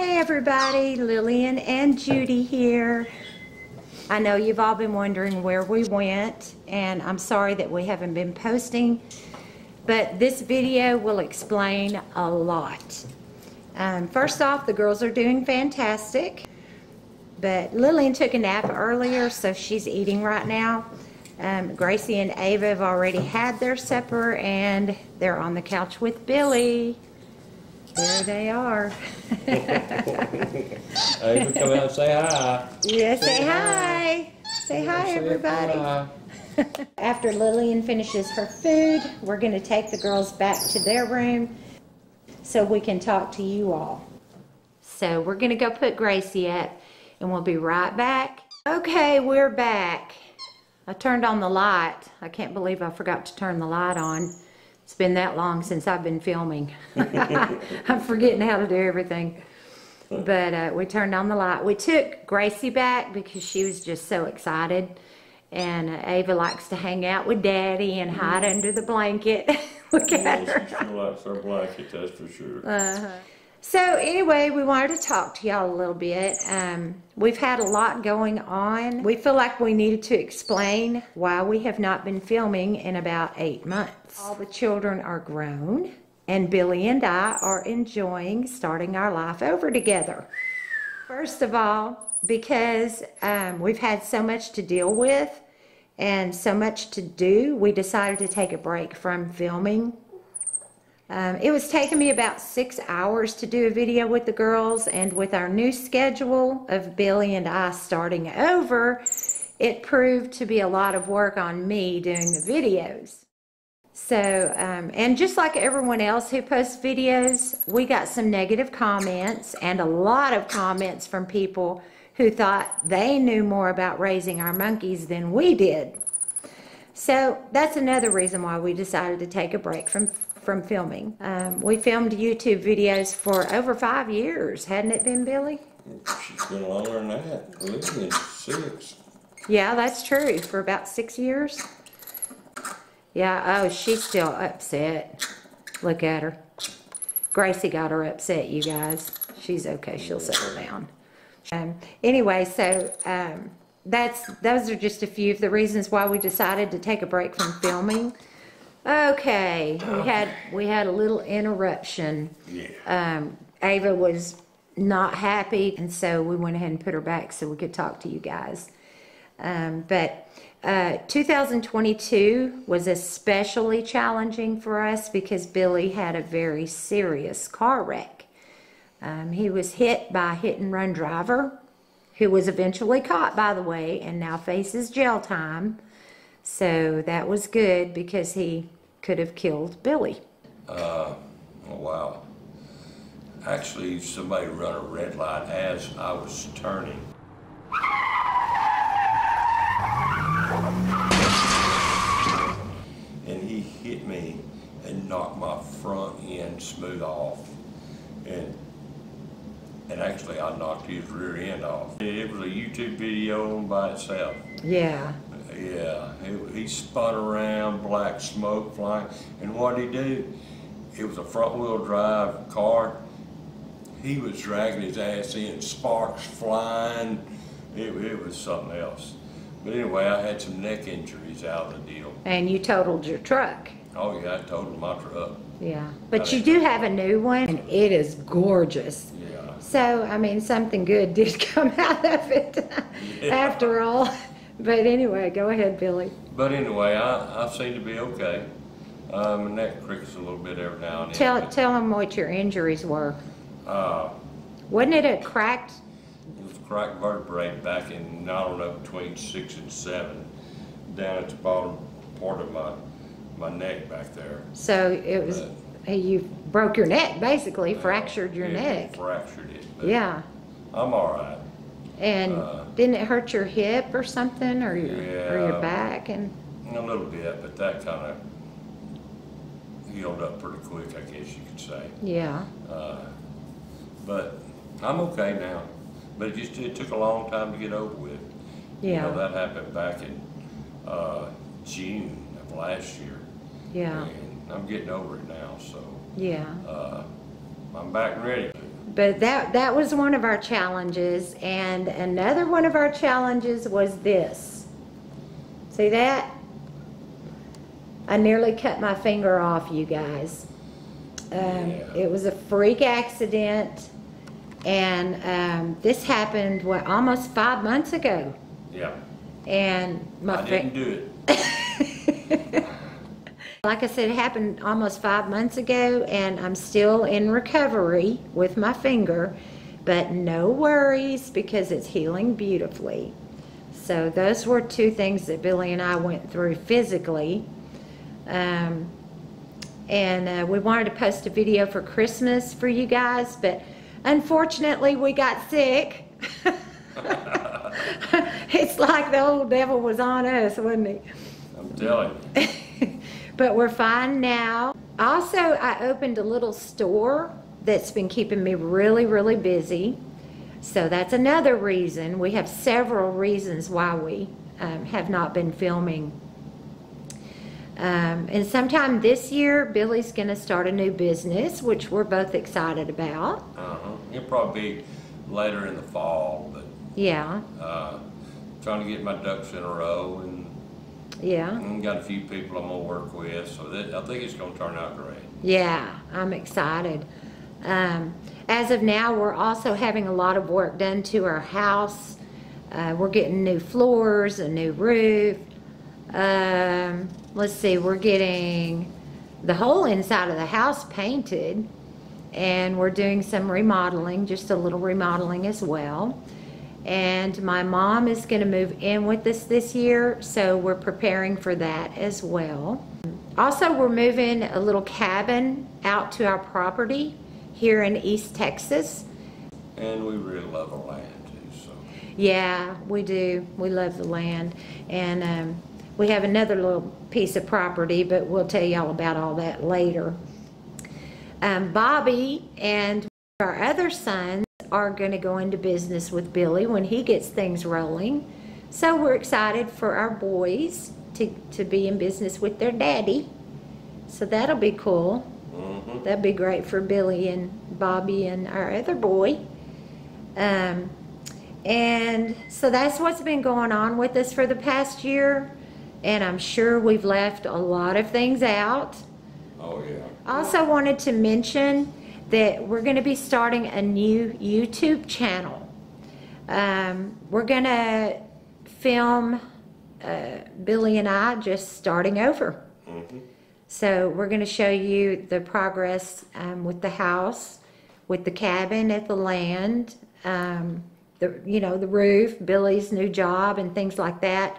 Hey everybody, Lillian and Judy here. I know you've all been wondering where we went, and I'm sorry that we haven't been posting, but this video will explain a lot. Um, first off, the girls are doing fantastic, but Lillian took a nap earlier, so she's eating right now. Um, Gracie and Ava have already had their supper, and they're on the couch with Billy. There they are. Ava, come out and say hi. Yeah, say Say hi. Say hi, Say everybody. hi. After Lillian finishes her food, we're going to take the girls back to their room so we can talk to you all. So we're going to go put Gracie up and we'll be right back. Okay, we're back. I turned on the light. I can't believe I forgot to turn the light on. It's been that long since I've been filming. I'm forgetting how to do everything. But uh, we turned on the light. We took Gracie back because she was just so excited. And uh, Ava likes to hang out with Daddy and hide under the blanket. Look at her. She likes her blanket, that's for sure. So anyway, we wanted to talk to y'all a little bit. Um, we've had a lot going on. We feel like we needed to explain why we have not been filming in about eight months. All the children are grown, and Billy and I are enjoying starting our life over together. First of all, because um, we've had so much to deal with and so much to do, we decided to take a break from filming um, it was taking me about six hours to do a video with the girls, and with our new schedule of Billy and I starting over, it proved to be a lot of work on me doing the videos. So, um, and just like everyone else who posts videos, we got some negative comments and a lot of comments from people who thought they knew more about raising our monkeys than we did. So that's another reason why we decided to take a break from from filming. Um, we filmed YouTube videos for over five years, hadn't it been, Billy? She's been longer than that, believe me, six. Yeah, that's true. For about six years. Yeah. Oh, she's still upset. Look at her. Gracie got her upset, you guys. She's okay. She'll settle down. Um, anyway, so um, that's those are just a few of the reasons why we decided to take a break from filming. Okay, we had we had a little interruption. Yeah. Um, Ava was not happy, and so we went ahead and put her back so we could talk to you guys. Um, but uh, 2022 was especially challenging for us because Billy had a very serious car wreck. Um, he was hit by a hit and run driver who was eventually caught, by the way, and now faces jail time. So that was good because he could have killed Billy. Uh, oh, wow. Actually, somebody run a red light as I was turning. And he hit me and knocked my front end smooth off. And and actually I knocked his rear end off. It was a YouTube video by itself. Yeah. Yeah, he, he spun around, black smoke flying, and what did he do? It was a front wheel drive car. He was dragging his ass in, sparks flying. It, it was something else. But anyway, I had some neck injuries out of the deal. And you totaled your truck. Oh yeah, I totaled my truck. Yeah. But you do have a new one, and it is gorgeous. Yeah. So, I mean, something good did come out of it Yeah. after all. But anyway, go ahead, Billy. But anyway, I, I seem to be okay. Um, my neck creaks a little bit every now and then. Tell, but, tell them what your injuries were. Uh, Wasn't it a cracked, It was cracked vertebrae back in, I don't know, between six and seven, down at the bottom part of my, my neck back there. so it was, you broke your neck, basically, fractured your neck. Fractured it. Yeah. I'm all right. And Uh, didn't it hurt your hip or something, or your, or your Yeah. back? And, A little bit, but that kind of healed up pretty quick, I guess you could say. yeah, Uh, But I'm okay now. But it just, it took a long time to get over with. You know, yeah, that happened back in uh, June of last year. yeah, And I'm getting over it now, so yeah. uh, I'm back and ready. But that, that was one of our challenges, and another one of our challenges was this. See that? I nearly cut my finger off, you guys. Um, Yeah. it was a freak accident, and, um, this happened, what, almost five months ago? Yeah, And my. I didn't do it. Like I said, it happened almost five months ago, and I'm still in recovery with my finger, but no worries because it's healing beautifully. So those were two things that Billy and I went through physically. Um, and uh, we wanted to post a video for Christmas for you guys, but unfortunately, we got sick. it's like the old devil was on us, wasn't he? I'm telling you. but we're fine now. Also, I opened a little store that's been keeping me really, really busy. So that's another reason. We have several reasons why we um, have not been filming. Um, and sometime this year, Billy's going to start a new business, which we're both excited about. Uh-huh. It'll probably be later in the fall, but, Yeah, uh, trying to get my ducks in a row and, yeah. and got a few people I'm gonna work with, so that, I think it's gonna turn out great. Yeah, I'm excited. Um, as of now, we're also having a lot of work done to our house. Uh, we're getting new floors, a new roof. Um, let's see, we're getting the whole inside of the house painted. And we're doing some remodeling, just a little remodeling as well. And my mom is going to move in with us this year, so we're preparing for that as well. Also, we're moving a little cabin out to our property here in East Texas. And we really love our land too, so. Yeah, we do. We love the land. And um, we have another little piece of property, but we'll tell you all about all that later. Um, Bobby and our other sons are going to go into business with Billy when he gets things rolling. So we're excited for our boys to, to be in business with their daddy. So that'll be cool. Mm-hmm. That'd be great for Billy and Bobby and our other boy. Um, and so that's what's been going on with us for the past year. And I'm sure we've left a lot of things out. Oh, yeah. Also wanted to mention that we're going to be starting a new YouTube channel. Um, we're going to film uh, Billy and I just starting over. Mhm. So we're going to show you the progress um, with the house, with the cabin at the land, um, the you know the roof, Billy's new job, and things like that.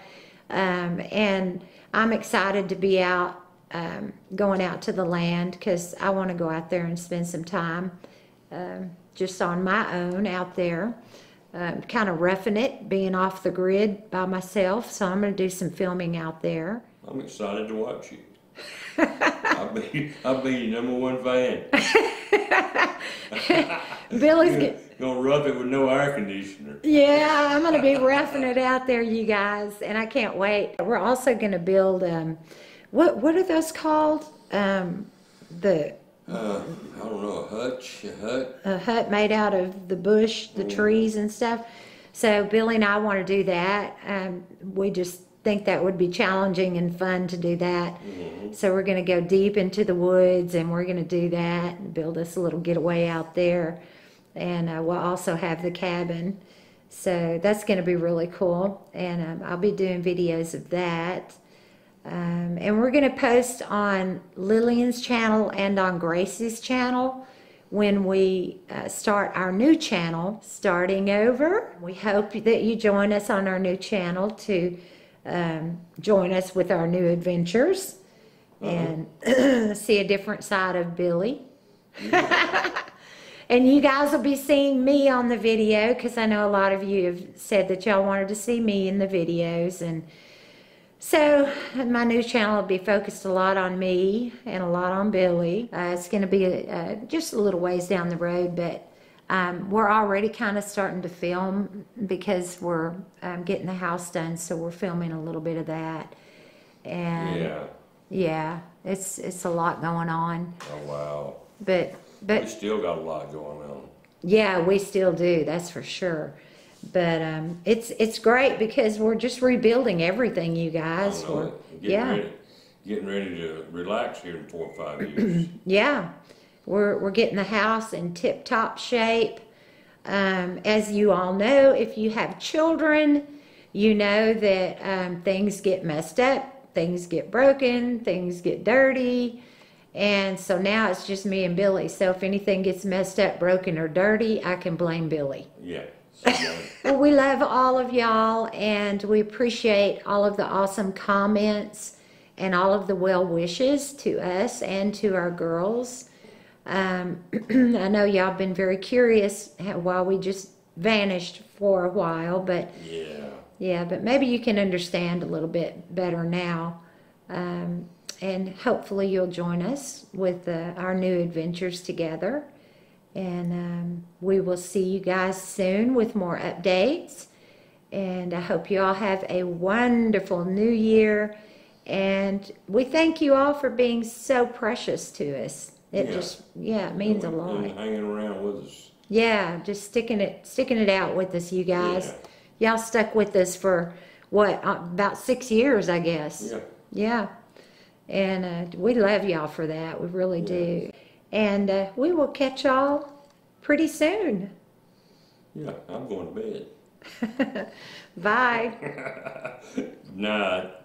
Um, and I'm excited to be out, um, going out to the land because I want to go out there and spend some time um, just on my own out there. Um, kind of roughing it, being off the grid by myself. So I'm going to do some filming out there. I'm excited to watch you. I'll be, I'll be your number one fan. Billy's Gonna rough it with no air conditioner. Yeah, I'm gonna be roughing it out there, you guys, and I can't wait. We're also gonna build, um, what, what are those called? Um, the, Uh, I don't know, a hutch, a hut. a hut made out of the bush, the trees and stuff. So Billy and I wanna do that. Um, we just think that would be challenging and fun to do that. So we're gonna go deep into the woods and we're gonna do that and build us a little getaway out there. And, uh, we'll also have the cabin. So that's gonna be really cool. And, um, I'll be doing videos of that. Um, and we're going to post on Lillian's channel and on Gracie's channel when we uh, start our new channel, starting over. We hope that you join us on our new channel to um, join us with our new adventures and see a different side of Billy. And you guys will be seeing me on the video because I know a lot of you have said that y'all wanted to see me in the videos. And so my new channel will be focused a lot on me and a lot on Billy. Uh, it's going to be a, uh, just a little ways down the road, but um, we're already kind of starting to film because we're um, getting the house done. So we're filming a little bit of that. And Yeah. yeah, it's it's a lot going on, Oh, wow. but We but still got a lot going on. Yeah, we still do, that's for sure. But um, it's it's great because we're just rebuilding everything, you guys. We're- Getting yeah, ready, getting ready to relax here in four or five years. yeah, we're we're getting the house in tip top shape. Um, as you all know, if you have children, you know that um, things get messed up, things get broken, things get dirty. And so now it's just me and Billy. So if anything gets messed up, broken, or dirty, I can blame Billy. Yeah. Well, we love all of y'all and we appreciate all of the awesome comments and all of the well wishes to us and to our girls. Um, I know y'all been very curious why we just vanished for a while, but yeah. yeah, but maybe you can understand a little bit better now. Um, and hopefully you'll join us with uh, our new adventures together. And um, we will see you guys soon with more updates. And I hope you all have a wonderful new year. And we thank you all for being so precious to us. It Yeah. just, yeah, it means a And lot. hanging around with us. Yeah, just sticking it, sticking it out with us, you guys. Y'all stuck with us for what, uh, about six years, I guess. Yeah. Yeah. And uh, we love y'all for that. We really do. And uh, we will catch y'all pretty soon. Yeah. I'm going to bed. Bye. Night.